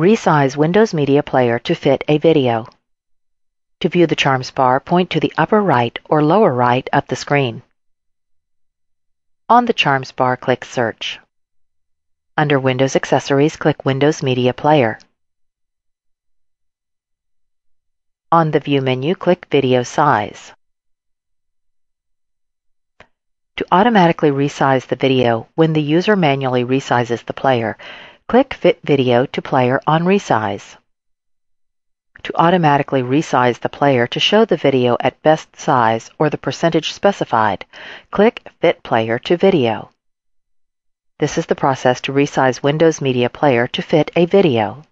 Resize Windows Media Player to fit a video. To view the Charms bar, point to the upper right or lower right of the screen. On the Charms bar, click Search. Under Windows Accessories, click Windows Media Player. On the View menu, click Video Size. To automatically resize the video when the user manually resizes the player, click Fit Video to Player on Resize. To automatically resize the player to show the video at best size or the percentage specified, click Fit Player to Video. This is the process to resize Windows Media Player to fit a video.